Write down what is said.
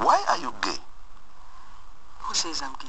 Why are you gay? Who says I'm gay?